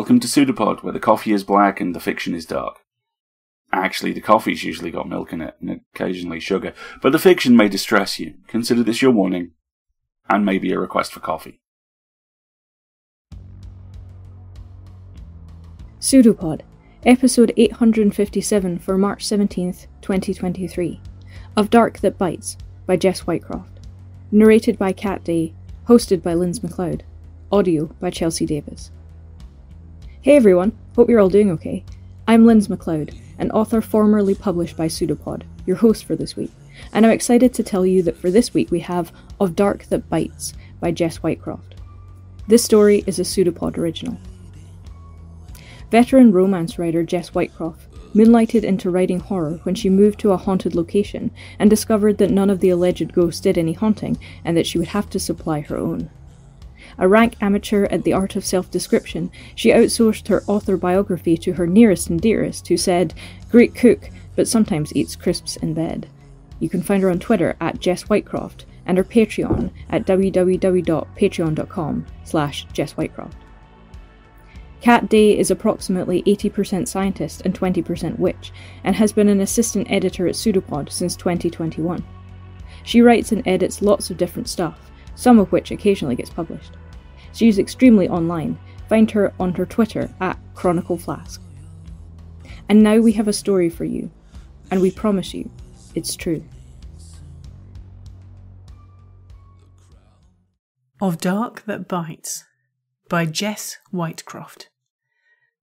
Welcome to Pseudopod, where the coffee is black and the fiction is dark. Actually, the coffee's usually got milk in it and occasionally sugar, but the fiction may distress you. Consider this your warning, and maybe a request for coffee. Pseudopod, episode 857 for March 17th, 2023, of Dark That Bites by Jess Whitecroft, narrated by Kat Day, hosted by Linz McLeod, audio by Chelsea Davis. Hey everyone, hope you're all doing okay. I'm Linz McLeod, an author formerly published by Pseudopod, your host for this week, and I'm excited to tell you that for this week we have Of Dark That Bites by Jess Whitecroft. This story is a Pseudopod original. Veteran romance writer Jess Whitecroft moonlighted into writing horror when she moved to a haunted location and discovered that none of the alleged ghosts did any haunting and that she would have to supply her own. A rank amateur at the art of self description, she outsourced her author biography to her nearest and dearest, who said, Great cook, but sometimes eats crisps in bed. You can find her on Twitter at Jess Whitecroft and her Patreon at www.patreon.com slash Jess Whitecroft. Kat Day is approximately 80% scientist and 20% witch, and has been an assistant editor at Pseudopod since 2021. She writes and edits lots of different stuff, some of which occasionally gets published. She is extremely online. Find her on her Twitter at Chronicle Flask. And now we have a story for you, and we promise you, it's true. Of Dark That Bites by Jess Whitecroft.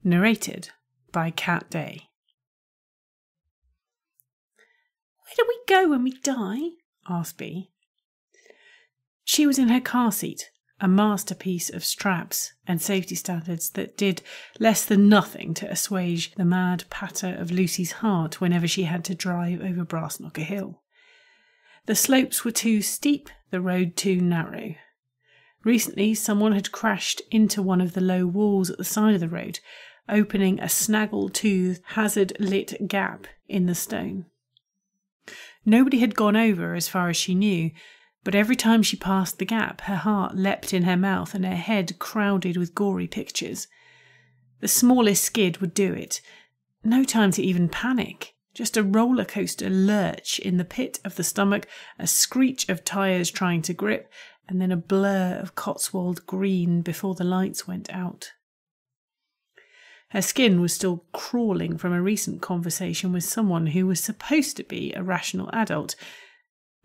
Narrated by Kat Day. Where do we go when we die? asked Bee. She was in her car seat, a masterpiece of straps and safety standards that did less than nothing to assuage the mad patter of Lucy's heart whenever she had to drive over Brassknocker Hill. The slopes were too steep, the road too narrow. Recently, someone had crashed into one of the low walls at the side of the road, opening a snaggle toothed, hazard lit gap in the stone. Nobody had gone over as far as she knew, but every time she passed the gap, her heart leapt in her mouth and her head crowded with gory pictures. The smallest skid would do it. No time to even panic. Just a roller coaster lurch in the pit of the stomach, a screech of tyres trying to grip, and then a blur of Cotswold green before the lights went out. Her skin was still crawling from a recent conversation with someone who was supposed to be a rational adult,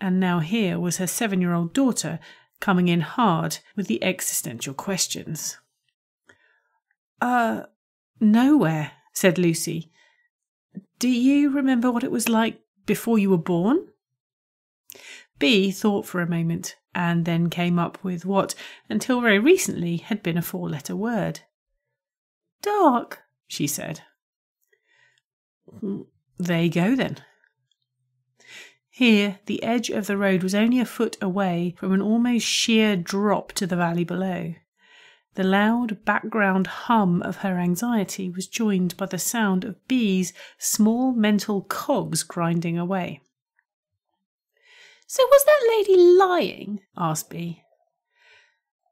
and now here was her seven year old daughter coming in hard with the existential questions. Uh, nowhere, said Lucy. Do you remember what it was like before you were born? Bee thought for a moment and then came up with what, until very recently, had been a four letter word. Dark, she said. There you go then. Here, the edge of the road was only a foot away from an almost sheer drop to the valley below. The loud background hum of her anxiety was joined by the sound of Bee's small mental cogs grinding away. So was that lady lying? asked Bee.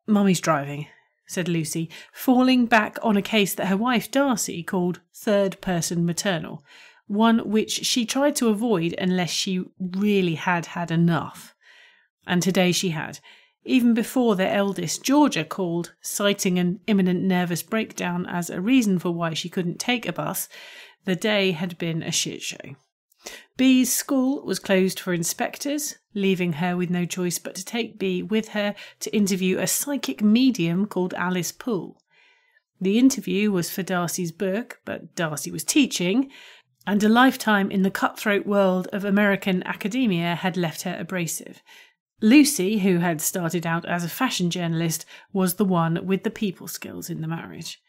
Mummy's driving, said Lucy, falling back on a case that her wife Darcy called third person maternal, one which she tried to avoid unless she really had had enough. And today she had, even before their eldest, Georgia, called, citing an imminent nervous breakdown as a reason for why she couldn't take a bus. The day had been a shit show. Bee's school was closed for inspectors, leaving her with no choice but to take Bee with her to interview a psychic medium called Alice Poole. The interview was for Darcy's book, but Darcy was teaching, and a lifetime in the cutthroat world of American academia had left her abrasive. Lucy, who had started out as a fashion journalist, was the one with the people skills in the marriage.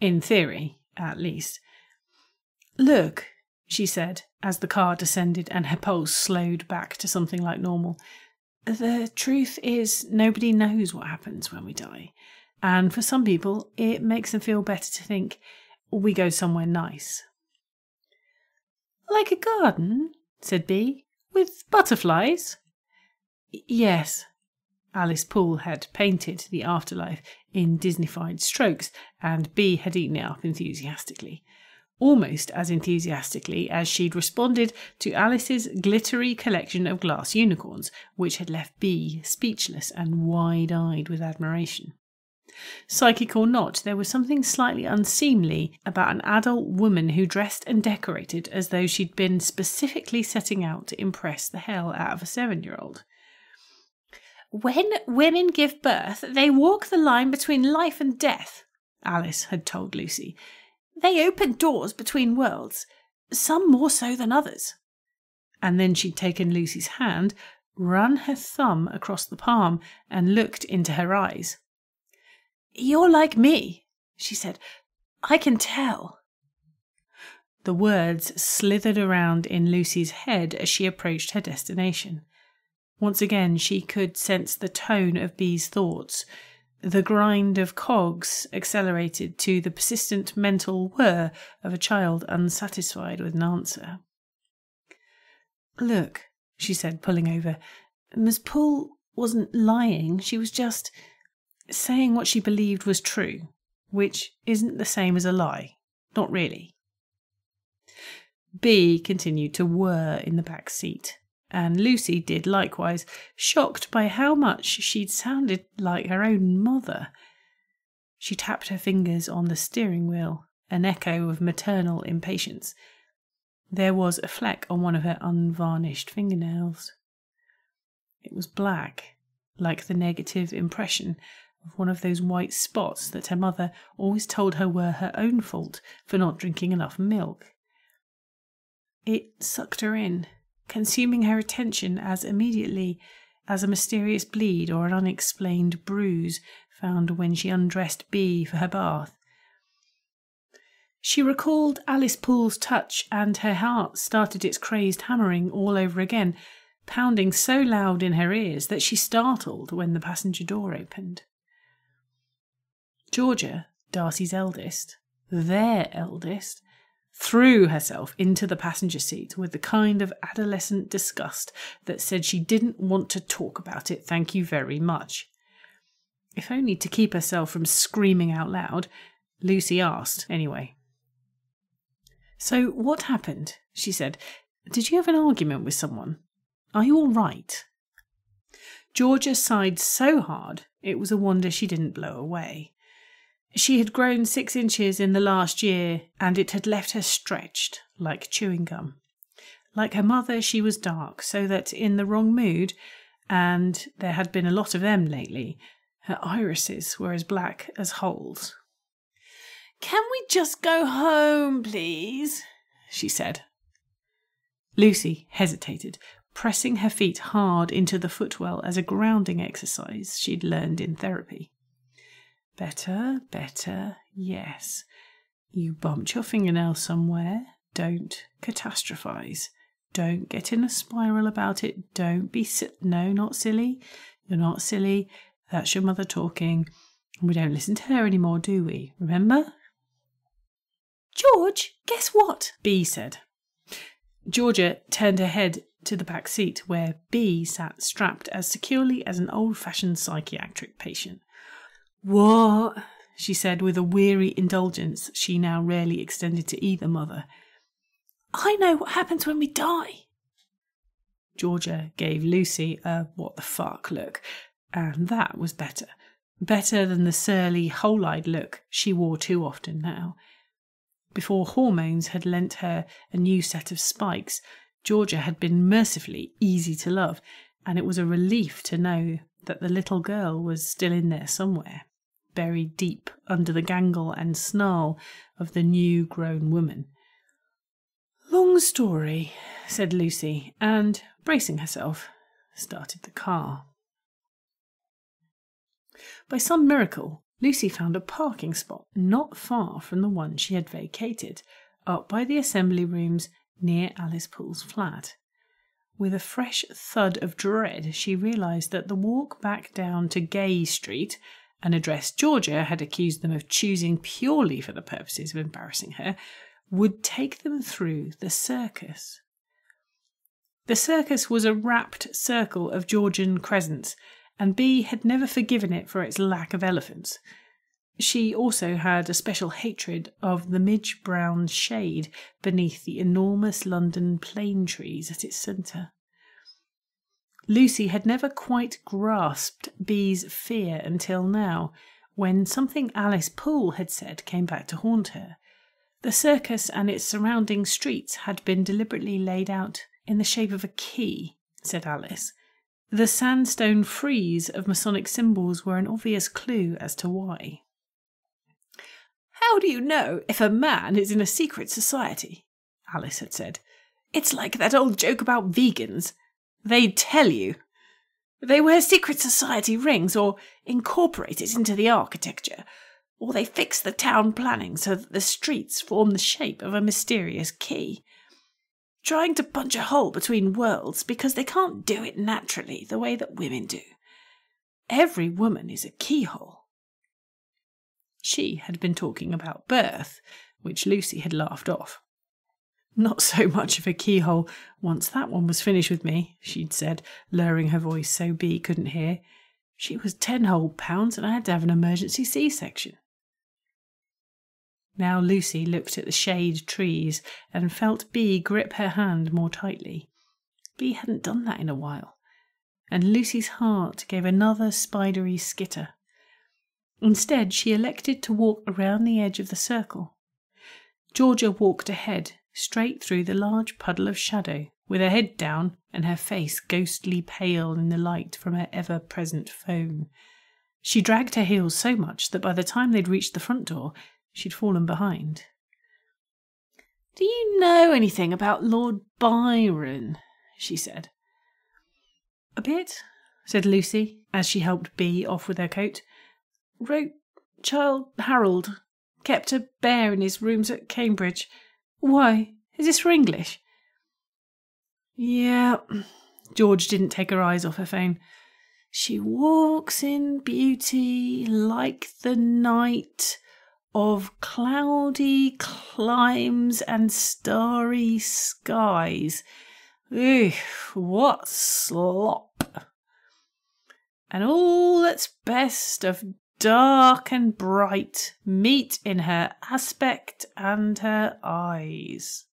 In theory, at least. Look, she said, as the car descended and her pulse slowed back to something like normal. The truth is, nobody knows what happens when we die. And for some people, it makes them feel better to think we go somewhere nice. Like a garden, said Bee, with butterflies. yes. Alice Poole had painted the afterlife in Disneyfied strokes, and B had eaten it up enthusiastically. Almost as enthusiastically as she'd responded to Alice's glittery collection of glass unicorns, which had left B speechless and wide eyed with admiration. Psychic or not, there was something slightly unseemly about an adult woman who dressed and decorated as though she'd been specifically setting out to impress the hell out of a seven year old. When women give birth, they walk the line between life and death, Alice had told Lucy. They open doors between worlds, some more so than others. And then she'd taken Lucy's hand, run her thumb across the palm, and looked into her eyes. You're like me, she said. I can tell. The words slithered around in Lucy's head as she approached her destination. Once again, she could sense the tone of B's thoughts. The grind of cogs accelerated to the persistent mental whir of a child unsatisfied with an answer. Look, she said, pulling over. Miss Poole wasn't lying. She was just saying what she believed was true, which isn't the same as a lie. Not really. B continued to whir in the back seat and Lucy did likewise, shocked by how much she'd sounded like her own mother. She tapped her fingers on the steering wheel, an echo of maternal impatience. There was a fleck on one of her unvarnished fingernails. It was black, like the negative impression of one of those white spots that her mother always told her were her own fault for not drinking enough milk. It sucked her in, consuming her attention as immediately as a mysterious bleed or an unexplained bruise found when she undressed B for her bath. She recalled Alice Poole's touch, and her heart started its crazed hammering all over again, pounding so loud in her ears that she startled when the passenger door opened. Georgia, Darcy's eldest, their eldest, threw herself into the passenger seat with the kind of adolescent disgust that said she didn't want to talk about it, thank you very much. If only to keep herself from screaming out loud, Lucy asked anyway. So, what happened? she said. Did you have an argument with someone? Are you all right? Georgia sighed so hard it was a wonder she didn't blow away. She had grown six inches in the last year, and it had left her stretched like chewing gum. Like her mother, she was dark, so that in the wrong mood, and there had been a lot of them lately, her irises were as black as holes. Can we just go home, please? she said. Lucy hesitated, pressing her feet hard into the footwell as a grounding exercise she'd learned in therapy. Better, better, yes. You bumped your fingernail somewhere. Don't catastrophize. Don't get in a spiral about it. Don't be si- no, not silly. You're not silly. That's your mother talking. We don't listen to her anymore, do we? Remember? George, guess what? B said. Georgia turned her head to the back seat where B sat strapped as securely as an old fashioned psychiatric patient. What? she said with a weary indulgence she now rarely extended to either mother. I know what happens when we die. Georgia gave Lucy a what the fuck look, and that was better. Better than the surly, hole eyed look she wore too often now. Before hormones had lent her a new set of spikes, Georgia had been mercifully easy to love, and it was a relief to know that the little girl was still in there somewhere buried deep under the gangle and snarl of the new grown woman. Long story, said Lucy, and, bracing herself, started the car. By some miracle, Lucy found a parking spot not far from the one she had vacated, up by the assembly rooms near Alice Poole's flat. With a fresh thud of dread, she realised that the walk back down to Gay Street an address Georgia had accused them of choosing purely for the purposes of embarrassing her, would take them through the circus. The circus was a wrapped circle of Georgian crescents, and Bee had never forgiven it for its lack of elephants. She also had a special hatred of the midge brown shade beneath the enormous London plane trees at its centre. Lucy had never quite grasped Bee's fear until now, when something Alice Poole had said came back to haunt her. The circus and its surrounding streets had been deliberately laid out in the shape of a key, said Alice. The sandstone frieze of Masonic symbols were an obvious clue as to why. How do you know if a man is in a secret society? Alice had said. It's like that old joke about vegans. They tell you. They wear secret society rings or incorporate it into the architecture, or they fix the town planning so that the streets form the shape of a mysterious key. Trying to punch a hole between worlds because they can't do it naturally the way that women do. Every woman is a keyhole. She had been talking about birth, which Lucy had laughed off. Not so much of a keyhole once that one was finished with me, she'd said, lowering her voice so B couldn't hear. She was ten whole pounds and I had to have an emergency C section. Now Lucy looked at the shade trees and felt B grip her hand more tightly. B hadn't done that in a while, and Lucy's heart gave another spidery skitter. Instead, she elected to walk around the edge of the circle. Georgia walked ahead, straight through the large puddle of shadow, with her head down and her face ghostly pale in the light from her ever present phone. She dragged her heels so much that by the time they'd reached the front door, she'd fallen behind. Do you know anything about Lord Byron? she said. A bit, said Lucy, as she helped Bee off with her coat wrote Childe Harold, kept a bear in his rooms at Cambridge. Why? Is this for English? Yeah. George didn't take her eyes off her phone. She walks in beauty like the night of cloudy climes and starry skies. Ugh, what slop! And all that's best of dark and bright meet in her aspect and her eyes.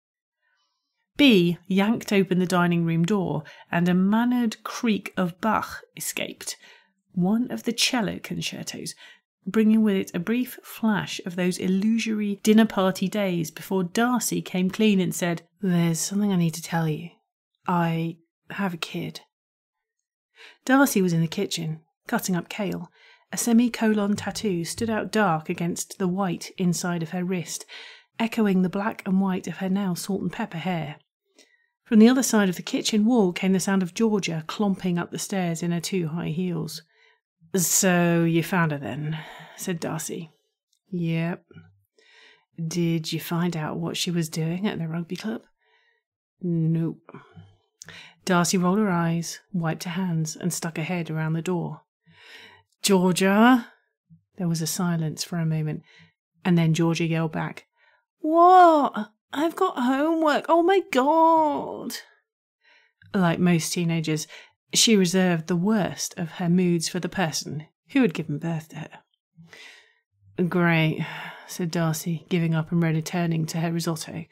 B yanked open the dining room door, and a mannered creak of Bach escaped, one of the cello concertos, bringing with it a brief flash of those illusory dinner party days before Darcy came clean and said, There's something I need to tell you. I have a kid. Darcy was in the kitchen, cutting up kale, a semicolon tattoo stood out dark against the white inside of her wrist, echoing the black and white of her now salt and pepper hair. From the other side of the kitchen wall came the sound of Georgia clomping up the stairs in her too high heels. So you found her then, said Darcy. Yep. Did you find out what she was doing at the rugby club? Nope. Darcy rolled her eyes, wiped her hands, and stuck her head around the door. Georgia! There was a silence for a moment, and then Georgia yelled back, What? I've got homework. Oh my god! Like most teenagers, she reserved the worst of her moods for the person who had given birth to her. Great, said Darcy, giving up and returning to her risotto.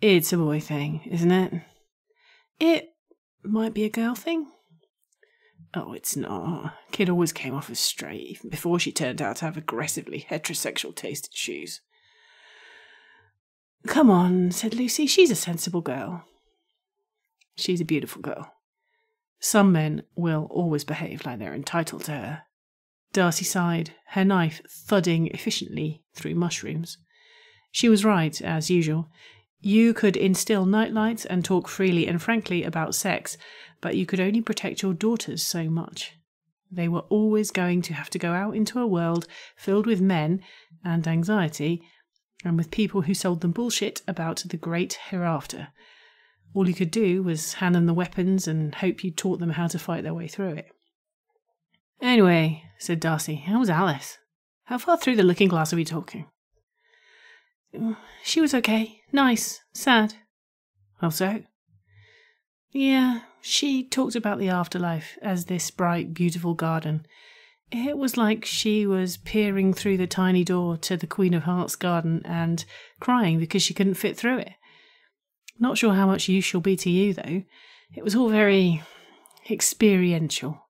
It's a boy thing, isn't it? It might be a girl thing. Oh, it's not. Kid always came off as straight, even before she turned out to have aggressively heterosexual taste in shoes. Come on, said Lucy. She's a sensible girl. She's a beautiful girl. Some men will always behave like they're entitled to her. Darcy sighed, her knife thudding efficiently through mushrooms. She was right, as usual. You could instill nightlights and talk freely and frankly about sex, but you could only protect your daughters so much. They were always going to have to go out into a world filled with men and anxiety, and with people who sold them bullshit about the great hereafter. All you could do was hand them the weapons and hope you taught them how to fight their way through it. Anyway, said Darcy, how was Alice? How far through the looking glass are we talking? She was okay. Nice. Sad. How so? Yeah, She talked about the afterlife as this bright, beautiful garden. It was like she was peering through the tiny door to the Queen of Hearts garden and crying because she couldn't fit through it. Not sure how much use she'll be to you, though. It was all very experiential.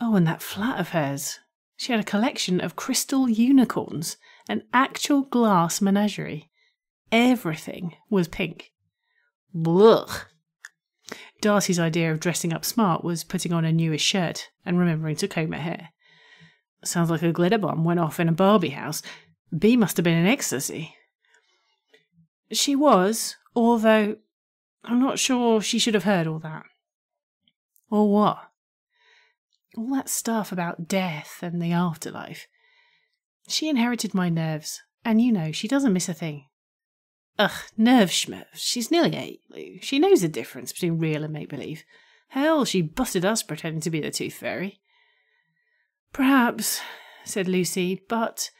Oh, and that flat of hers. She had a collection of crystal unicorns, an actual glass menagerie. Everything was pink. Blech. Darcy's idea of dressing up smart was putting on a newish shirt and remembering to comb her hair. Sounds like a glitter bomb went off in a Barbie house. B must have been in ecstasy. She was, although I'm not sure she should have heard all that. Or what? All that stuff about death and the afterlife. She inherited my nerves, and you know, she doesn't miss a thing. Ugh, nerve schmerves. She's nearly eight, Lou. She knows the difference between real and make believe. Hell, she busted us pretending to be the Tooth Fairy. Perhaps, said Lucy, but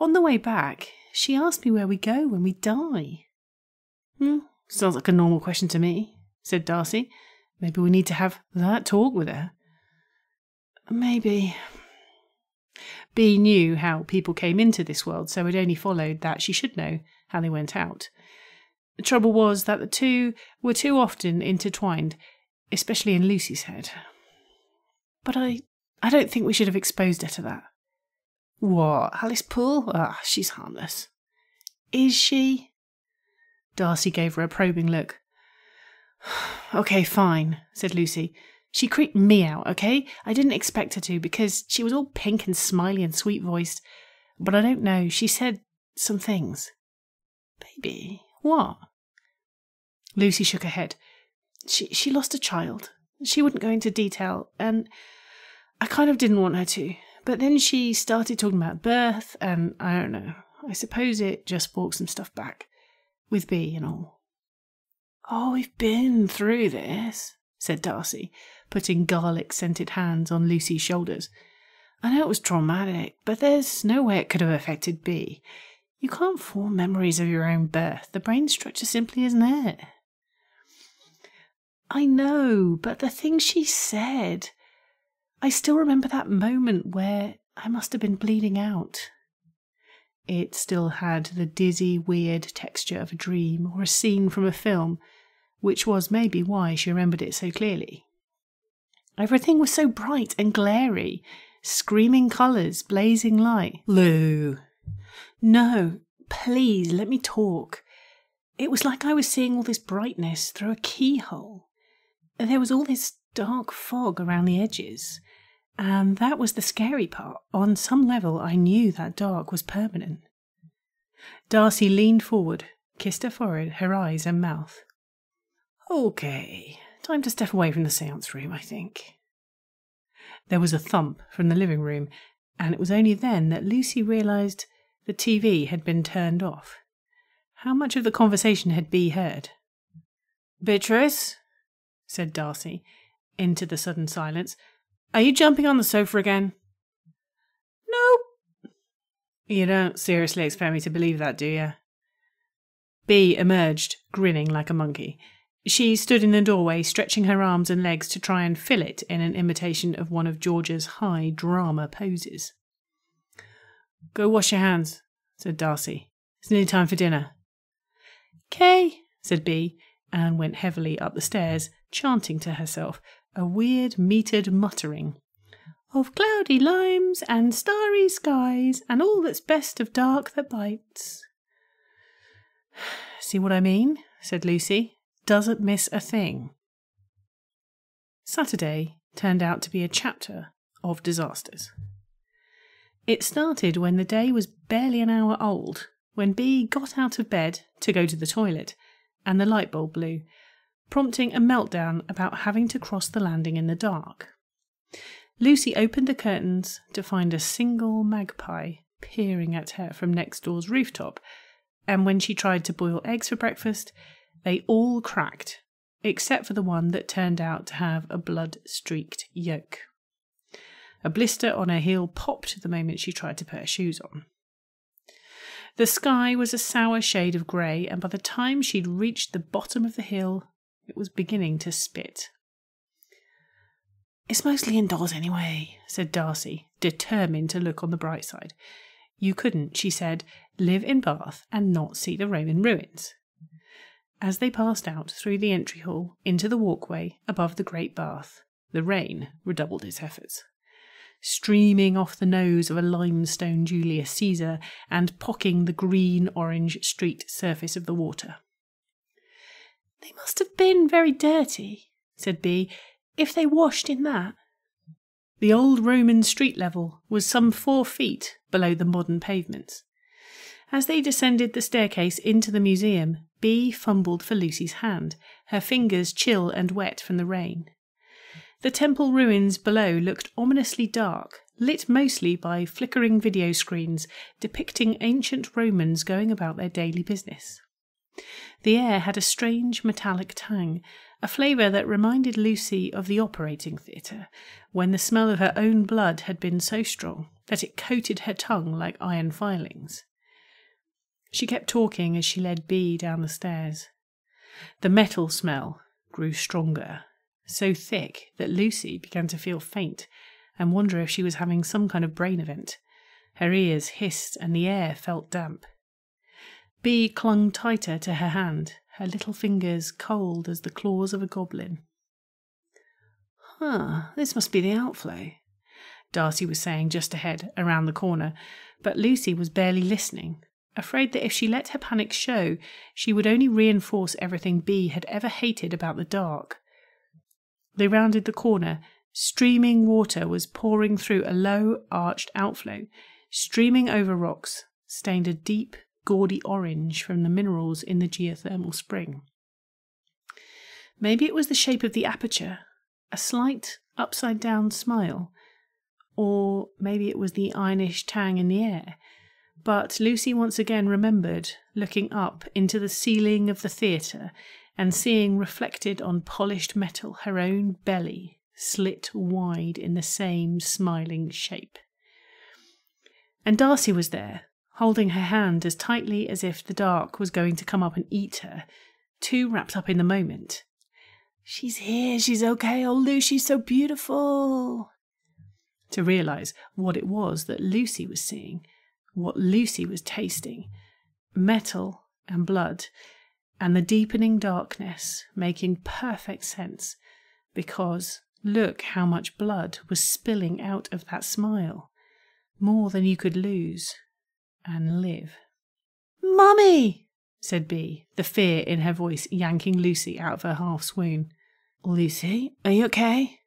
on the way back, she asked me where we go when we die. Hmm, sounds like a normal question to me, said Darcy. Maybe we need to have that talk with her. Maybe. Bea knew how people came into this world, so it only followed that she should know how they went out. The trouble was that the two were too often intertwined, especially in Lucy's head. But I I don't think we should have exposed her to that. What, Alice Poole? Ah, she's harmless. Is she? Darcy gave her a probing look. okay, fine, said Lucy. She creeped me out, okay? I didn't expect her to because she was all pink and smiley and sweet voiced. But I don't know, she said some things. Baby, what? Lucy shook her head. She she lost a child. She wouldn't go into detail, and I kind of didn't want her to. But then she started talking about birth, and I don't know. I suppose it just brought some stuff back, with Bea and all. Oh, we've been through this, said Darcy, putting garlic scented hands on Lucy's shoulders. I know it was traumatic, but there's no way it could have affected Bea. You can't form memories of your own birth. The brain structure simply isn't there. I know, but the thing she said. I still remember that moment where I must have been bleeding out. It still had the dizzy, weird texture of a dream or a scene from a film, which was maybe why she remembered it so clearly. Everything was so bright and glary, screaming colours, blazing light. Lou. No, please, let me talk. It was like I was seeing all this brightness through a keyhole. There was all this dark fog around the edges. And that was the scary part. On some level, I knew that dark was permanent. Darcy leaned forward, kissed her forehead, her eyes, and mouth. Okay, time to step away from the seance room, I think. There was a thump from the living room, and it was only then that Lucy realised the TV had been turned off. How much of the conversation had Bea heard? Beatrice, said Darcy, into the sudden silence, are you jumping on the sofa again? Nope. You don't seriously expect me to believe that, do you? Bea emerged, grinning like a monkey. She stood in the doorway, stretching her arms and legs to try and fill it in an imitation of one of George's high drama poses. Go wash your hands, said Darcy. It's nearly time for dinner. Kay, said Bea, and went heavily up the stairs, chanting to herself, a weird metered muttering of cloudy limes and starry skies and all that's best of dark that bites. See what I mean? said Lucy. Doesn't miss a thing. Saturday turned out to be a chapter of disasters. It started when the day was barely an hour old, when B got out of bed to go to the toilet, and the light bulb blew, prompting a meltdown about having to cross the landing in the dark. Lucy opened the curtains to find a single magpie peering at her from next door's rooftop, and when she tried to boil eggs for breakfast, they all cracked, except for the one that turned out to have a blood streaked yolk. A blister on her heel popped the moment she tried to put her shoes on. The sky was a sour shade of grey, and by the time she'd reached the bottom of the hill, it was beginning to spit. It's mostly indoors anyway, said Darcy, determined to look on the bright side. You couldn't, she said, live in Bath and not see the Roman ruins. As they passed out through the entry hall into the walkway above the great bath, the rain redoubled its efforts. Streaming off the nose of a limestone Julius Caesar and pocking the green orange street surface of the water. They must have been very dirty, said B, if they washed in that. The old Roman street level was some four feet below the modern pavements. As they descended the staircase into the museum, Bee fumbled for Lucy's hand, her fingers chill and wet from the rain. The temple ruins below looked ominously dark, lit mostly by flickering video screens depicting ancient Romans going about their daily business. The air had a strange metallic tang, a flavour that reminded Lucy of the operating theatre, when the smell of her own blood had been so strong that it coated her tongue like iron filings. She kept talking as she led B down the stairs. The metal smell grew stronger, so thick that Lucy began to feel faint and wonder if she was having some kind of brain event. Her ears hissed and the air felt damp. B clung tighter to her hand, her little fingers cold as the claws of a goblin. Huh, this must be the outflow, Darcy was saying just ahead, around the corner, but Lucy was barely listening, afraid that if she let her panic show, she would only reinforce everything Bee had ever hated about the dark. They rounded the corner. Streaming water was pouring through a low, arched outflow, streaming over rocks, stained a deep, gaudy orange from the minerals in the geothermal spring. Maybe it was the shape of the aperture, a slight upside down smile, or maybe it was the ironish tang in the air. But Lucy once again remembered looking up into the ceiling of the theatre and seeing reflected on polished metal her own belly slit wide in the same smiling shape. And Darcy was there, holding her hand as tightly as if the dark was going to come up and eat her, too wrapped up in the moment. She's here, she's okay, oh Lucy's so beautiful. To realise what it was that Lucy was seeing, what Lucy was tasting metal and blood, and the deepening darkness making perfect sense because look how much blood was spilling out of that smile. More than you could lose and live. Mummy! said Bee, the fear in her voice yanking Lucy out of her half swoon. Lucy, are you okay?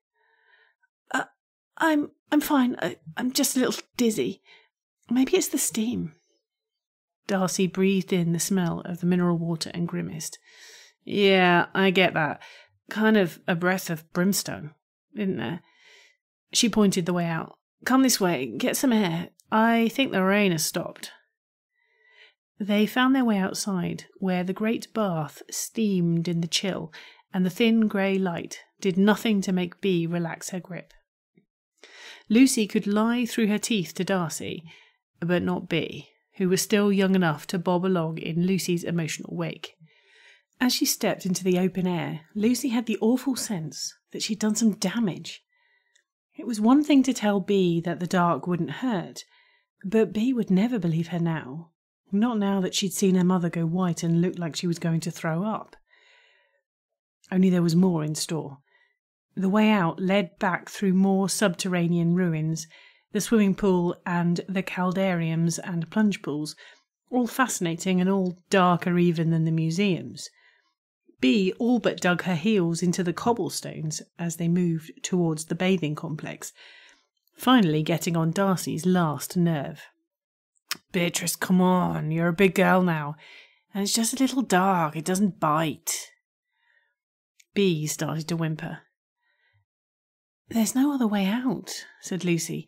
Uh, I'm I'm fine. I, I'm just a little dizzy. Maybe it's the steam. Darcy breathed in the smell of the mineral water and grimaced. Yeah, I get that. Kind of a breath of brimstone, isn't there? She pointed the way out. Come this way, get some air. I think the rain has stopped. They found their way outside, where the great bath steamed in the chill, and the thin grey light did nothing to make Bee relax her grip. Lucy could lie through her teeth to Darcy, but not B, who was still young enough to bob along in Lucy's emotional wake. As she stepped into the open air, Lucy had the awful sense that she'd done some damage. It was one thing to tell B that the dark wouldn't hurt, but B would never believe her now. Not now that she'd seen her mother go white and look like she was going to throw up. Only there was more in store. The way out led back through more subterranean ruins, the swimming pool and the caldariums and plunge pools, all fascinating and all darker even than the museums. B all but dug her heels into the cobblestones as they moved towards the bathing complex, finally getting on Darcy's last nerve. Beatrice, come on, you're a big girl now, and it's just a little dark, it doesn't bite. B started to whimper. There's no other way out, said Lucy,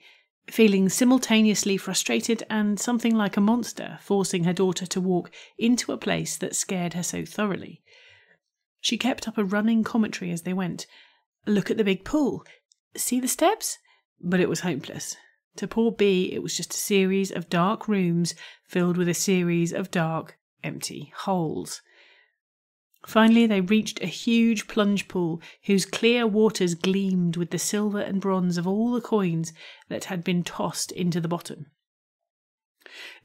feeling simultaneously frustrated and something like a monster forcing her daughter to walk into a place that scared her so thoroughly. She kept up a running commentary as they went. Look at the big pool. See the steps? But it was hopeless. To poor Bee, it was just a series of dark rooms filled with a series of dark, empty holes. Finally, they reached a huge plunge pool whose clear waters gleamed with the silver and bronze of all the coins that had been tossed into the bottom.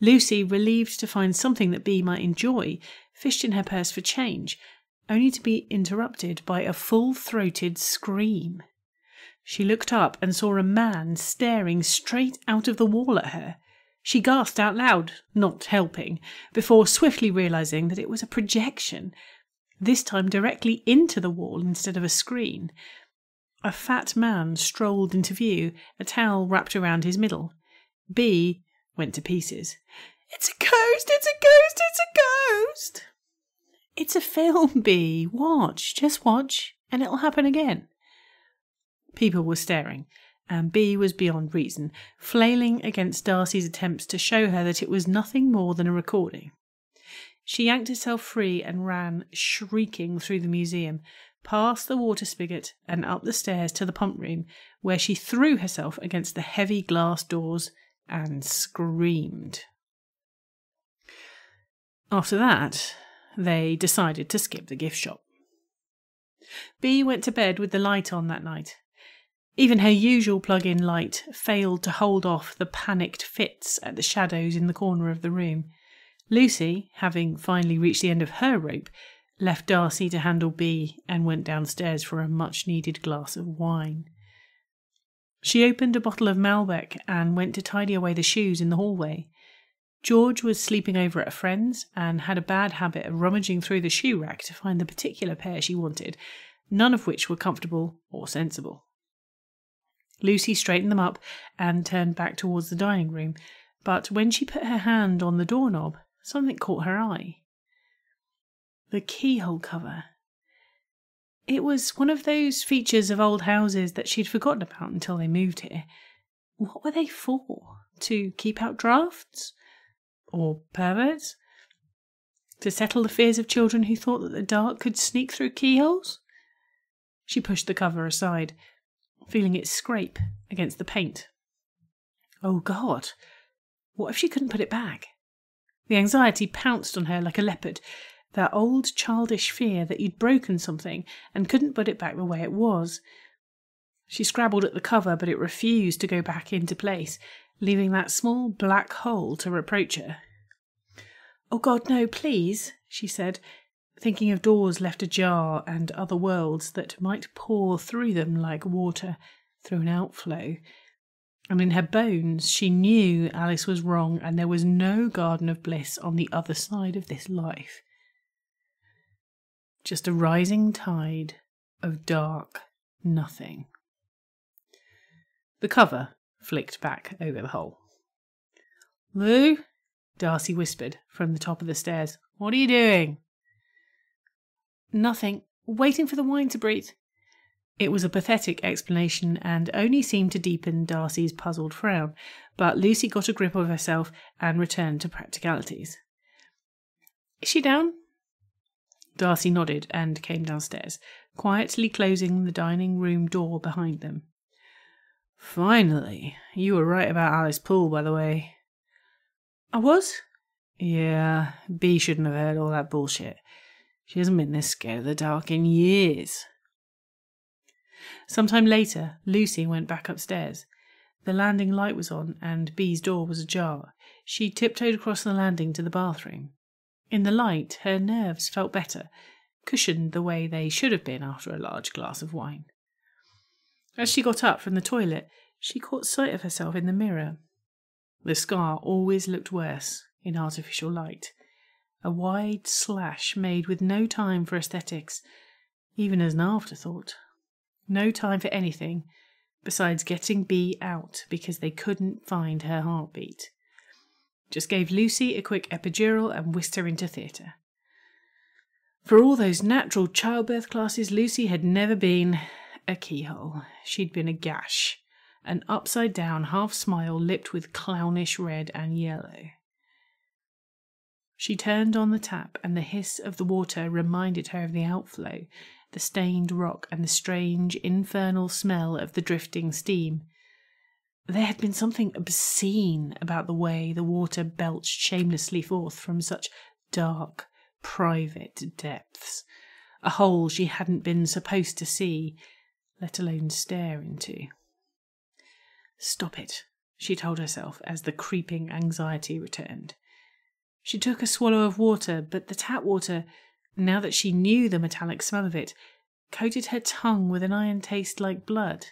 Lucy, relieved to find something that Bee might enjoy, fished in her purse for change, only to be interrupted by a full throated scream. She looked up and saw a man staring straight out of the wall at her. She gasped out loud, not helping, before swiftly realizing that it was a projection this time directly into the wall instead of a screen. A fat man strolled into view, a towel wrapped around his middle. B went to pieces. It's a ghost! It's a ghost! It's a ghost! It's a film, B. Watch. Just watch, and it'll happen again. People were staring, and B was beyond reason, flailing against Darcy's attempts to show her that it was nothing more than a recording. She yanked herself free and ran, shrieking, through the museum, past the water spigot and up the stairs to the pump room, where she threw herself against the heavy glass doors and screamed. After that, they decided to skip the gift shop. B went to bed with the light on that night. Even her usual plug in light failed to hold off the panicked fits at the shadows in the corner of the room. Lucy, having finally reached the end of her rope, left Darcy to handle B and went downstairs for a much needed glass of wine. She opened a bottle of Malbec and went to tidy away the shoes in the hallway. George was sleeping over at a friend's and had a bad habit of rummaging through the shoe rack to find the particular pair she wanted, none of which were comfortable or sensible. Lucy straightened them up and turned back towards the dining room, but when she put her hand on the doorknob, Something caught her eye. The keyhole cover. It was one of those features of old houses that she'd forgotten about until they moved here. What were they for? To keep out drafts? Or perverts? To settle the fears of children who thought that the dark could sneak through keyholes? She pushed the cover aside, feeling it scrape against the paint. Oh God! What if she couldn't put it back? The anxiety pounced on her like a leopard, that old childish fear that you'd broken something and couldn't put it back the way it was. She scrabbled at the cover, but it refused to go back into place, leaving that small black hole to reproach her. Oh God, no, please, she said, thinking of doors left ajar and other worlds that might pour through them like water through an outflow, and in her bones she knew Alice was wrong and there was no garden of bliss on the other side of this life. Just a rising tide of dark nothing. The cover flicked back over the hole. Lou, Darcy whispered from the top of the stairs. What are you doing? Nothing. Waiting for the wine to breathe. It was a pathetic explanation and only seemed to deepen Darcy's puzzled frown, but Lucy got a grip of herself and returned to practicalities. Is she down? Darcy nodded and came downstairs, quietly closing the dining room door behind them. Finally, you were right about Alice Poole, by the way. I was? Yeah, Bee shouldn't have heard all that bullshit. She hasn't been this scared of the dark in years. Some time later, Lucy went back upstairs. The landing light was on, and Bee's door was ajar. She tiptoed across the landing to the bathroom. In the light, her nerves felt better, cushioned the way they should have been after a large glass of wine. As she got up from the toilet, she caught sight of herself in the mirror. The scar always looked worse in artificial light. A wide slash made with no time for aesthetics, even as an afterthought. No time for anything besides getting Bee out because they couldn't find her heartbeat. Just gave Lucy a quick epidural and whisked her into theatre. For all those natural childbirth classes, Lucy had never been a keyhole. She'd been a gash, an upside down half smile lipped with clownish red and yellow. She turned on the tap, and the hiss of the water reminded her of the outflow the stained rock, and the strange, infernal smell of the drifting steam. There had been something obscene about the way the water belched shamelessly forth from such dark, private depths. a hole she hadn't been supposed to see, let alone stare into. Stop it, she told herself as the creeping anxiety returned. She took a swallow of water, but the tap water, now that she knew the metallic smell of it, coated her tongue with an iron taste like blood.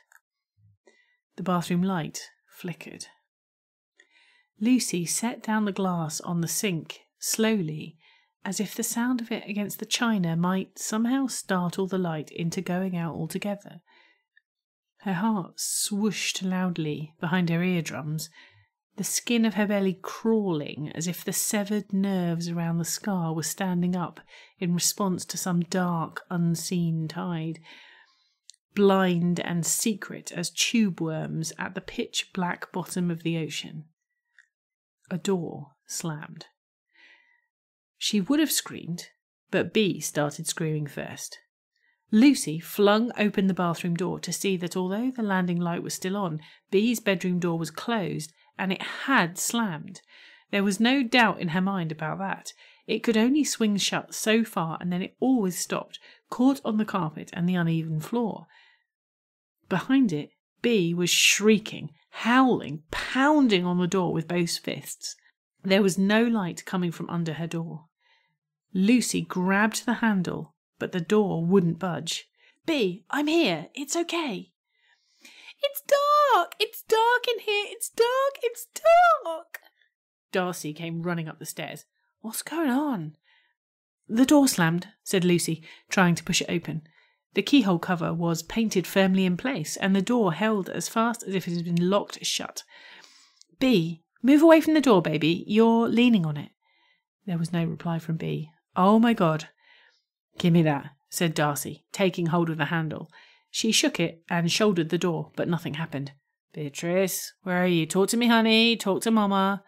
The bathroom light flickered. Lucy set down the glass on the sink slowly, as if the sound of it against the china might somehow startle the light into going out altogether. Her heart swooshed loudly behind her eardrums, the skin of her belly crawling as if the severed nerves around the scar were standing up in response to some dark, unseen tide blind and secret as tube worms at the pitch black bottom of the ocean. A door slammed. She would have screamed, but B started screaming first. Lucy flung open the bathroom door to see that although the landing light was still on, B's bedroom door was closed and it had slammed. There was no doubt in her mind about that. It could only swing shut so far and then it always stopped, caught on the carpet and the uneven floor. Behind it, B was shrieking, howling, pounding on the door with both fists. There was no light coming from under her door. Lucy grabbed the handle, but the door wouldn't budge. Bee, I'm here. It's okay. It's dark. It's dark in here. It's dark. It's dark. Darcy came running up the stairs. What's going on? The door slammed, said Lucy, trying to push it open. The keyhole cover was painted firmly in place, and the door held as fast as if it had been locked shut. B, move away from the door, baby. You're leaning on it. There was no reply from B. Oh my God. Give me that, said Darcy, taking hold of the handle. She shook it and shouldered the door, but nothing happened. Beatrice, where are you? Talk to me, honey. Talk to Mama.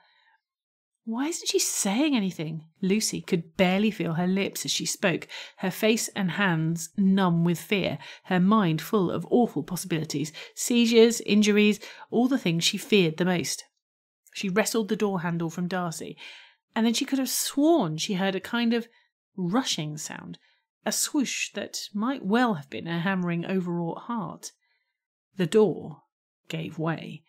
Why isn't she saying anything? Lucy could barely feel her lips as she spoke, her face and hands numb with fear, her mind full of awful possibilities seizures, injuries, all the things she feared the most. She wrestled the door handle from Darcy, and then she could have sworn she heard a kind of rushing sound, a swoosh that might well have been a hammering overwrought heart. The door gave way.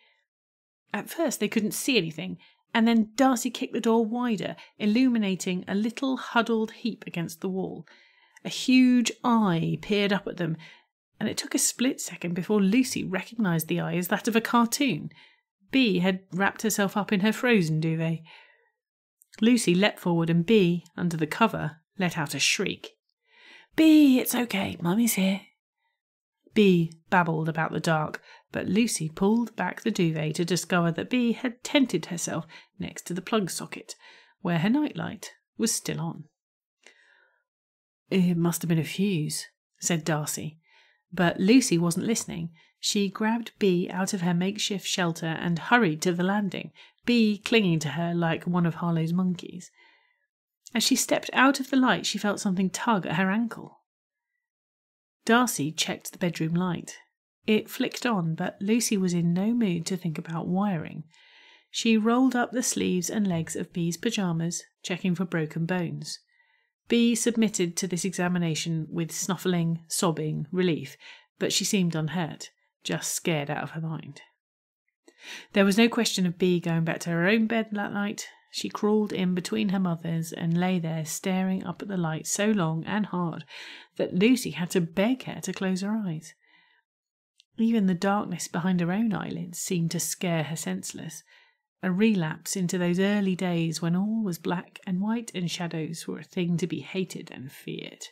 At first they couldn't see anything, and then Darcy kicked the door wider, illuminating a little huddled heap against the wall. A huge eye peered up at them, and it took a split second before Lucy recognised the eye as that of a cartoon. Bee had wrapped herself up in her frozen duvet. Lucy leapt forward, and Bee, under the cover, let out a shriek. Bee, it's okay. Mummy's here. Bee babbled about the dark, but Lucy pulled back the duvet to discover that Bee had tented herself next to the plug socket, where her nightlight was still on. It must have been a fuse, said Darcy. But Lucy wasn't listening. She grabbed Bee out of her makeshift shelter and hurried to the landing, Bee clinging to her like one of Harlow's monkeys. As she stepped out of the light, she felt something tug at her ankle. Darcy checked the bedroom light. It flicked on, but Lucy was in no mood to think about wiring. She rolled up the sleeves and legs of Bee's pyjamas, checking for broken bones. Bee submitted to this examination with snuffling, sobbing relief, but she seemed unhurt, just scared out of her mind. There was no question of Bee going back to her own bed that night. She crawled in between her mothers and lay there staring up at the light so long and hard that Lucy had to beg her to close her eyes. Even the darkness behind her own eyelids seemed to scare her senseless, a relapse into those early days when all was black and white and shadows were a thing to be hated and feared.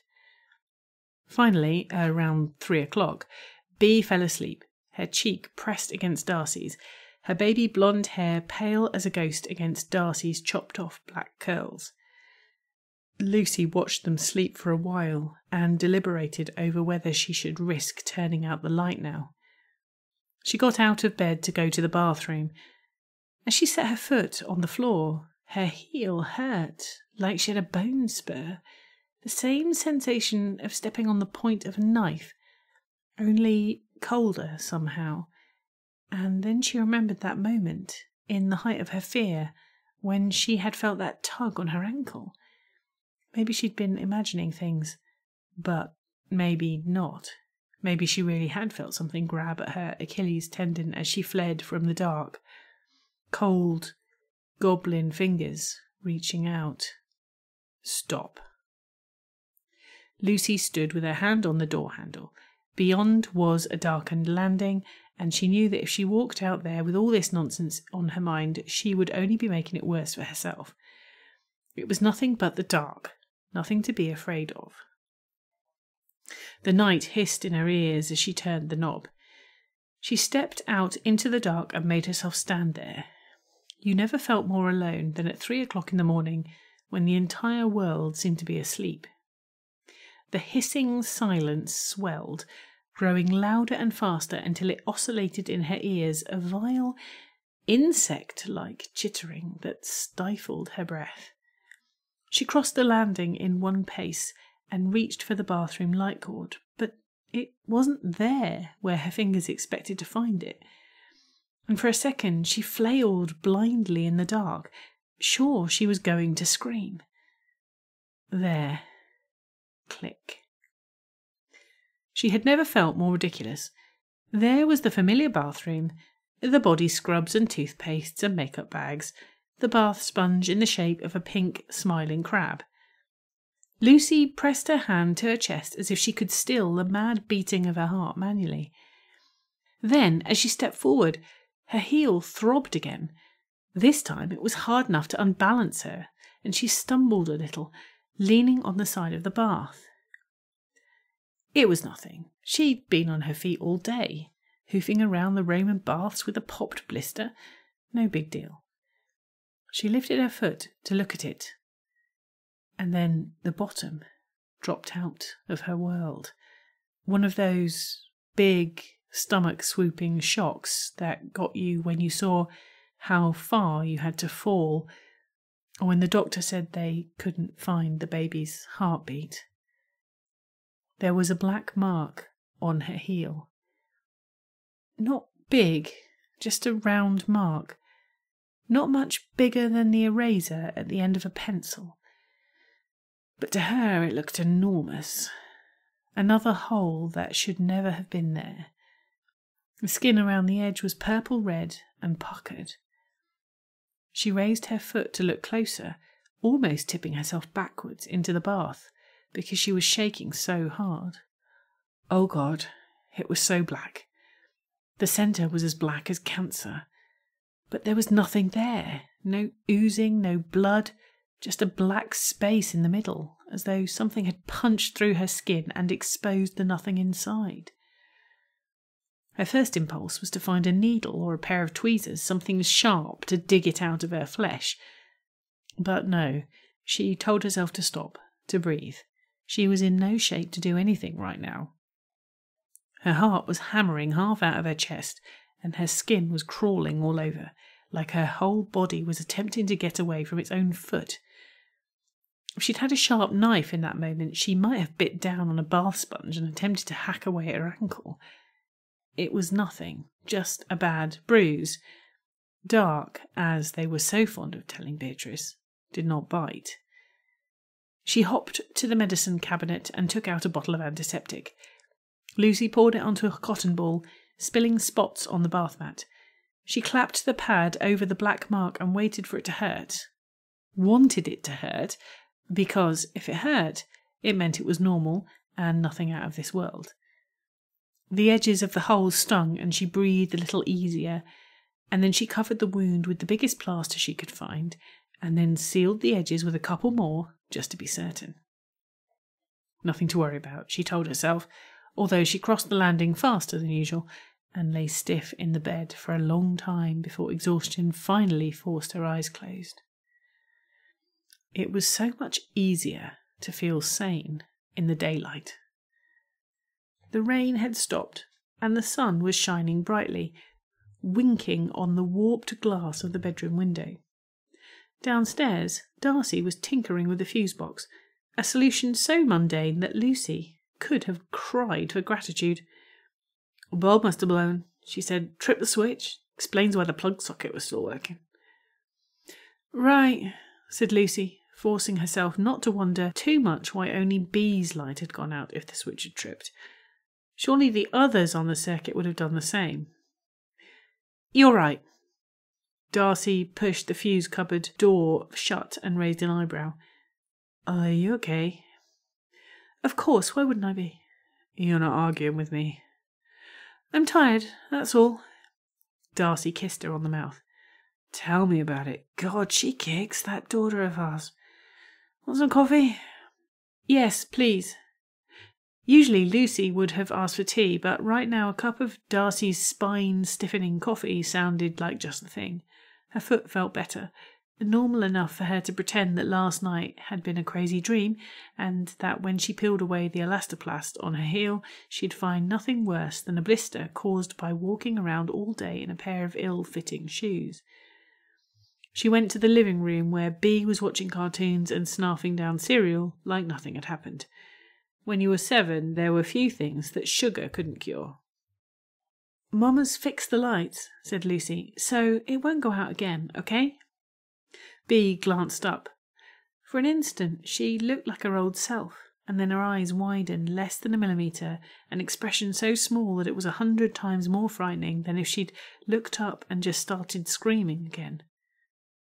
Finally, around three o'clock, Bee fell asleep, her cheek pressed against Darcy's, her baby blonde hair pale as a ghost against Darcy's chopped off black curls. Lucy watched them sleep for a while and deliberated over whether she should risk turning out the light now. She got out of bed to go to the bathroom. As she set her foot on the floor, her heel hurt like she had a bone spur, the same sensation of stepping on the point of a knife, only colder somehow. And then she remembered that moment, in the height of her fear, when she had felt that tug on her ankle. Maybe she'd been imagining things, but maybe not. Maybe she really had felt something grab at her Achilles tendon as she fled from the dark. Cold, goblin fingers reaching out. Stop. Lucy stood with her hand on the door handle. Beyond was a darkened landing, and she knew that if she walked out there with all this nonsense on her mind, she would only be making it worse for herself. It was nothing but the dark, nothing to be afraid of. The night hissed in her ears as she turned the knob. She stepped out into the dark and made herself stand there. You never felt more alone than at three o'clock in the morning when the entire world seemed to be asleep. The hissing silence swelled, growing louder and faster until it oscillated in her ears, a vile, insect like chittering that stifled her breath. She crossed the landing in one pace and reached for the bathroom light cord, but it wasn't there where her fingers expected to find it. And for a second she flailed blindly in the dark, sure she was going to scream. There. Click. She had never felt more ridiculous. There was the familiar bathroom, the body scrubs and toothpastes and makeup bags, the bath sponge in the shape of a pink, smiling crab. Lucy pressed her hand to her chest as if she could still the mad beating of her heart manually. Then, as she stepped forward, her heel throbbed again. This time it was hard enough to unbalance her, and she stumbled a little, leaning on the side of the bath. It was nothing. She'd been on her feet all day, hoofing around the Roman baths with a popped blister. No big deal. She lifted her foot to look at it, and then the bottom dropped out of her world. One of those big, stomach swooping shocks that got you when you saw how far you had to fall, or when the doctor said they couldn't find the baby's heartbeat. There was a black mark on her heel. Not big, just a round mark, not much bigger than the eraser at the end of a pencil. But to her it looked enormous. Another hole that should never have been there. The skin around the edge was purple red and puckered. She raised her foot to look closer, almost tipping herself backwards into the bath because she was shaking so hard. Oh God, it was so black. The centre was as black as cancer. But there was nothing there no oozing, no blood, just a black space in the middle, as though something had punched through her skin and exposed the nothing inside. Her first impulse was to find a needle or a pair of tweezers, something sharp to dig it out of her flesh. But no, she told herself to stop, to breathe. She was in no shape to do anything right now. Her heart was hammering half out of her chest, and her skin was crawling all over, like her whole body was attempting to get away from its own foot. If she'd had a sharp knife in that moment, she might have bit down on a bath sponge and attempted to hack away at her ankle. It was nothing, just a bad bruise. Dark, as they were so fond of telling Beatrice, did not bite. She hopped to the medicine cabinet and took out a bottle of antiseptic. Lucy poured it onto a cotton ball, spilling spots on the bath mat. She clapped the pad over the black mark and waited for it to hurt. Wanted it to hurt, because if it hurt, it meant it was normal and nothing out of this world. The edges of the hole stung, and she breathed a little easier, and then she covered the wound with the biggest plaster she could find, and then sealed the edges with a couple more, just to be certain. Nothing to worry about, she told herself, although she crossed the landing faster than usual and lay stiff in the bed for a long time before exhaustion finally forced her eyes closed. It was so much easier to feel sane in the daylight. The rain had stopped, and the sun was shining brightly, winking on the warped glass of the bedroom window. Downstairs, Darcy was tinkering with the fuse box, a solution so mundane that Lucy could have cried for gratitude. Bulb must have blown, she said. Trip the switch. Explains why the plug socket was still working. Right, said Lucy, forcing herself not to wonder too much why only B's light had gone out if the switch had tripped. Surely the others on the circuit would have done the same. You're right. Darcy pushed the fuse cupboard door shut and raised an eyebrow. Are you okay? Of course, why wouldn't I be? You're not arguing with me. I'm tired, that's all. Darcy kissed her on the mouth. Tell me about it. God, she kicks, that daughter of ours. Want some coffee? Yes, please. Usually Lucy would have asked for tea, but right now a cup of Darcy's spine stiffening coffee sounded like just the thing. Her foot felt better, normal enough for her to pretend that last night had been a crazy dream, and that when she peeled away the elastoplast on her heel, she'd find nothing worse than a blister caused by walking around all day in a pair of ill fitting shoes. She went to the living room where B was watching cartoons and snarfing down cereal like nothing had happened. When you were seven, there were few things that sugar couldn't cure. Mamma's fixed the lights, said Lucy, so it won't go out again, okay? B glanced up. For an instant, she looked like her old self, and then her eyes widened less than a millimetre, an expression so small that it was a hundred times more frightening than if she'd looked up and just started screaming again.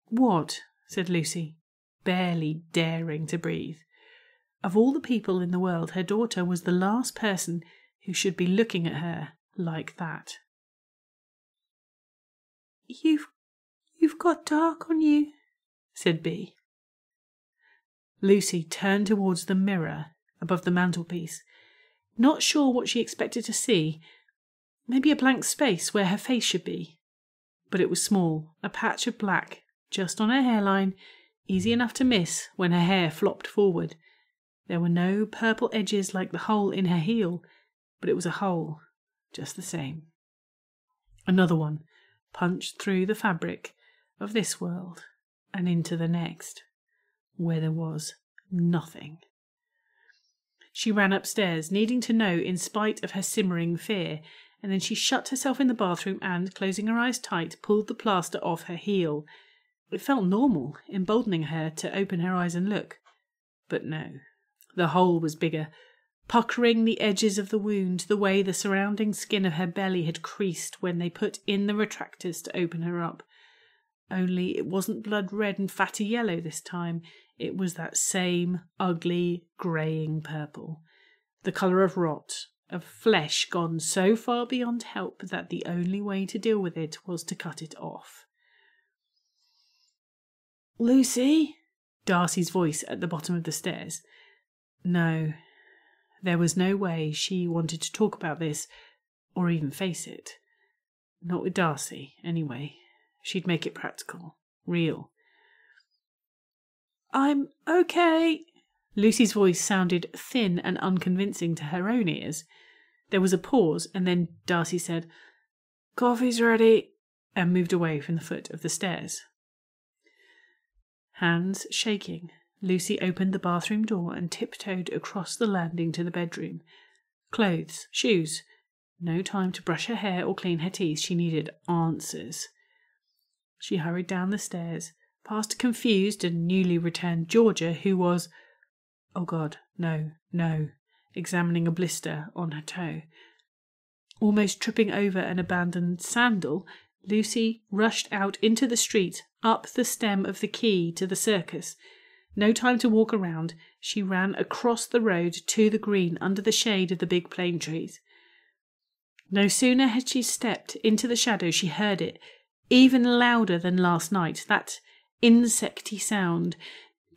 What? said Lucy, barely daring to breathe. Of all the people in the world, her daughter was the last person who should be looking at her like that. You've you've got dark on you, said B. Lucy turned towards the mirror above the mantelpiece, not sure what she expected to see. Maybe a blank space where her face should be. But it was small, a patch of black just on her hairline, easy enough to miss when her hair flopped forward. There were no purple edges like the hole in her heel, but it was a hole, just the same. Another one, punched through the fabric of this world and into the next, where there was nothing. She ran upstairs, needing to know in spite of her simmering fear, and then she shut herself in the bathroom and, closing her eyes tight, pulled the plaster off her heel. It felt normal, emboldening her to open her eyes and look. But no, the hole was bigger, puckering the edges of the wound the way the surrounding skin of her belly had creased when they put in the retractors to open her up. Only it wasn't blood red and fatty yellow this time, it was that same ugly greying purple, the colour of rot, of flesh gone so far beyond help that the only way to deal with it was to cut it off. Lucy? Darcy's voice at the bottom of the stairs. No, there was no way she wanted to talk about this or even face it. Not with Darcy, anyway. She'd make it practical, real. I'm okay. Lucy's voice sounded thin and unconvincing to her own ears. There was a pause, and then Darcy said, Coffee's ready, and moved away from the foot of the stairs. Hands shaking, Lucy opened the bathroom door and tiptoed across the landing to the bedroom. Clothes, shoes. No time to brush her hair or clean her teeth. She needed answers. She hurried down the stairs, past a confused and newly returned Georgia, who was, oh God, no, no, examining a blister on her toe. Almost tripping over an abandoned sandal, Lucy rushed out into the street, up the stem of the quay to the circus. No time to walk around. She ran across the road to the green under the shade of the big plane trees. No sooner had she stepped into the shadow, she heard it, even louder than last night, that insecty sound,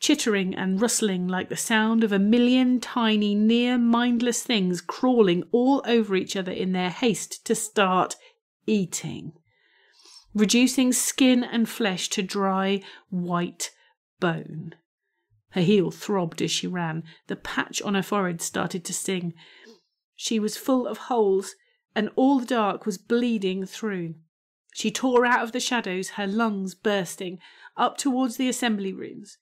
chittering and rustling like the sound of a million tiny, near mindless things crawling all over each other in their haste to start eating, reducing skin and flesh to dry, white bone. Her heel throbbed as she ran. The patch on her forehead started to sting. She was full of holes, and all the dark was bleeding through. She tore out of the shadows, her lungs bursting, up towards the assembly rooms.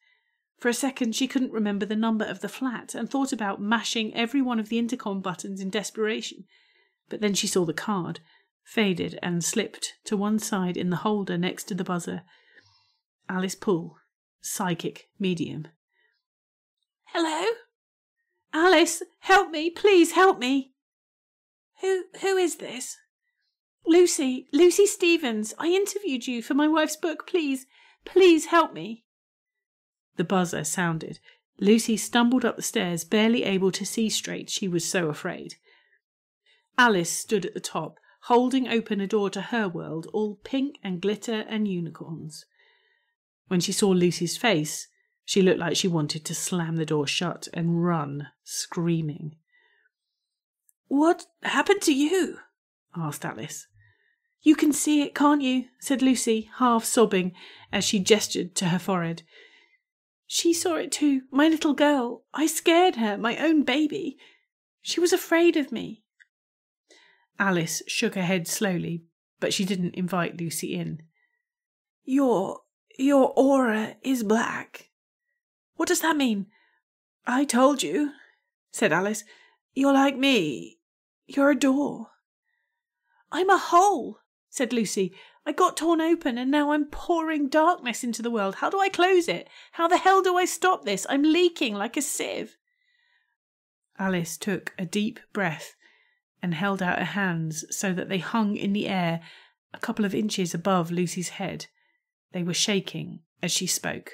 For a second, she couldn't remember the number of the flat and thought about mashing every one of the intercom buttons in desperation. But then she saw the card, faded and slipped to one side in the holder next to the buzzer. Alice Poole, psychic medium. Hello? Alice, help me, please help me. Who who is this? Lucy, Lucy Stevens. I interviewed you for my wife's book. Please, please help me. The buzzer sounded. Lucy stumbled up the stairs, barely able to see straight, she was so afraid. Alice stood at the top, holding open a door to her world, all pink and glitter and unicorns. When she saw Lucy's face, she looked like she wanted to slam the door shut and run, screaming. What happened to you? asked Alice. You can see it, can't you? said Lucy, half sobbing, as she gestured to her forehead. She saw it too, my little girl. I scared her, my own baby. She was afraid of me. Alice shook her head slowly, but she didn't invite Lucy in. Your your aura is black. What does that mean? I told you, said Alice. You're like me. You're a door. I'm a hole, said Lucy. I got torn open and now I'm pouring darkness into the world. How do I close it? How the hell do I stop this? I'm leaking like a sieve. Alice took a deep breath and held out her hands so that they hung in the air a couple of inches above Lucy's head. They were shaking as she spoke.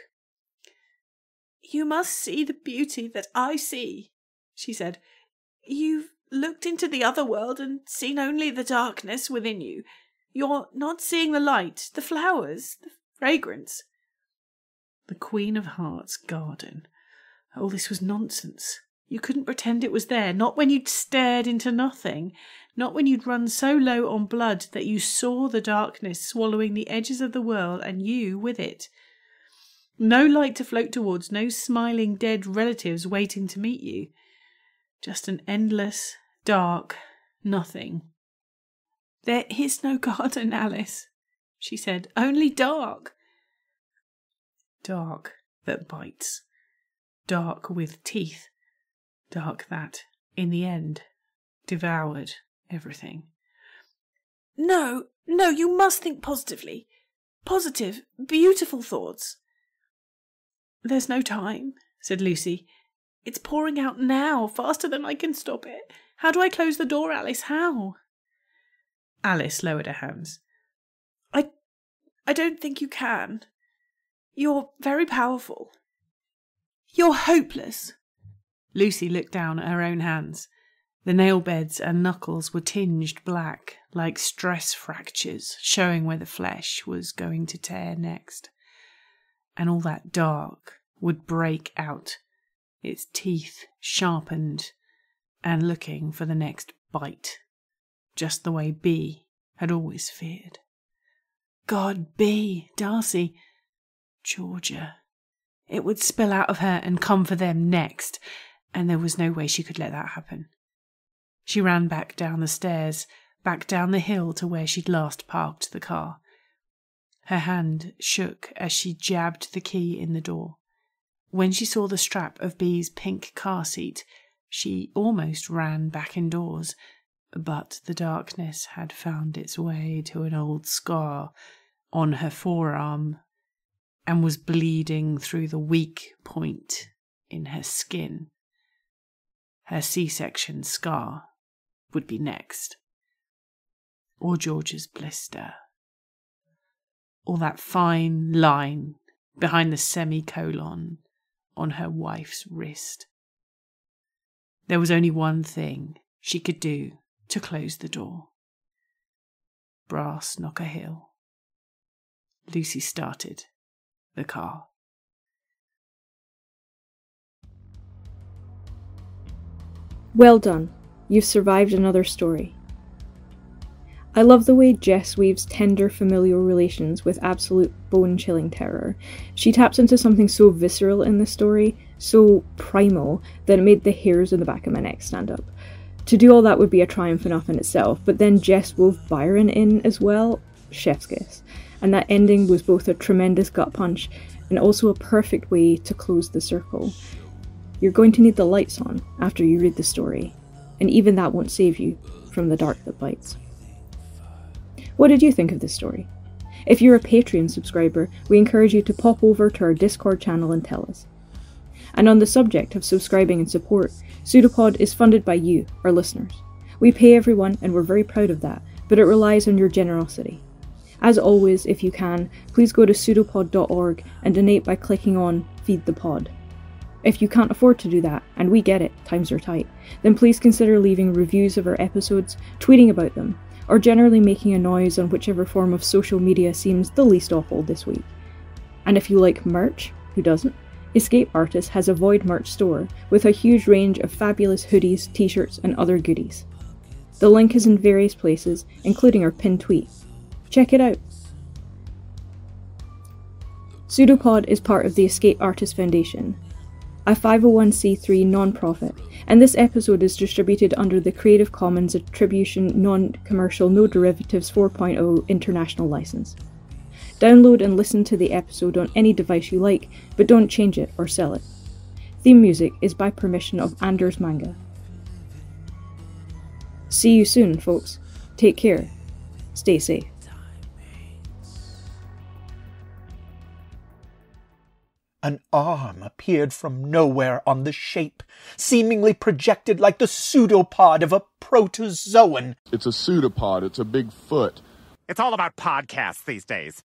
You must see the beauty that I see, she said. You've looked into the other world and seen only the darkness within you. You're not seeing the light, the flowers, the fragrance. The Queen of Hearts garden. Oh, this was nonsense. You couldn't pretend it was there, not when you'd stared into nothing, not when you'd run so low on blood that you saw the darkness swallowing the edges of the world and you with it. No light to float towards, no smiling dead relatives waiting to meet you. Just an endless, dark nothing. There is no garden, Alice, she said, only dark. Dark that bites, dark with teeth, dark that, in the end, devoured everything. No, no, you must think positively. Positive, beautiful thoughts. There's no time, said Lucy. It's pouring out now, faster than I can stop it. How do I close the door, Alice? How? Alice lowered her hands. I I don't think you can. You're very powerful. You're hopeless. Lucy looked down at her own hands. The nail beds and knuckles were tinged black, like stress fractures, showing where the flesh was going to tear next. And all that dark would break out, its teeth sharpened and looking for the next bite, just the way B had always feared. God, Bee, Darcy, Georgia. It would spill out of her and come for them next, and there was no way she could let that happen. She ran back down the stairs, back down the hill to where she'd last parked the car. Her hand shook as she jabbed the key in the door. When she saw the strap of Bee's pink car seat, she almost ran back indoors, but the darkness had found its way to an old scar on her forearm and was bleeding through the weak point in her skin. Her C section scar would be next, or George's blister, or that fine line behind the semicolon on her wife's wrist. There was only one thing she could do to close the door. Brass Knocker Hill. Lucy started the car. Well done. You've survived another story. I love the way Jess weaves tender familial relations with absolute bone chilling terror. She taps into something so visceral in the story, so primal, that it made the hairs on the back of my neck stand up. To do all that would be a triumph enough in itself, but then Jess wove Byron in as well, chef's kiss. And that ending was both a tremendous gut punch and also a perfect way to close the circle. You're going to need the lights on after you read the story, and even that won't save you from the dark that bites. What did you think of this story? If you're a Patreon subscriber, we encourage you to pop over to our Discord channel and tell us. And on the subject of subscribing and support, Pseudopod is funded by you, our listeners. We pay everyone, and we're very proud of that, but it relies on your generosity. As always, if you can, please go to pseudopod.org and donate by clicking on Feed the Pod. If you can't afford to do that, and we get it, times are tight, then please consider leaving reviews of our episodes, tweeting about them, or generally making a noise on whichever form of social media seems the least awful this week. And if you like merch, who doesn't? Escape Artist has a Void merch store with a huge range of fabulous hoodies, t shirts, and other goodies. The link is in various places, including our pinned tweet. Check it out. Pseudopod is part of the Escape Artist Foundation, a 501c3 non-profit, and this episode is distributed under the Creative Commons Attribution Non-Commercial No Derivatives 4.0 International License. Download and listen to the episode on any device you like, but don't change it or sell it. Theme music is by permission of Anders Manga. See you soon, folks. Take care. Stay safe. An arm appeared from nowhere on the shape, seemingly projected like the pseudopod of a protozoan. It's a pseudopod. It's a big foot. It's all about podcasts these days.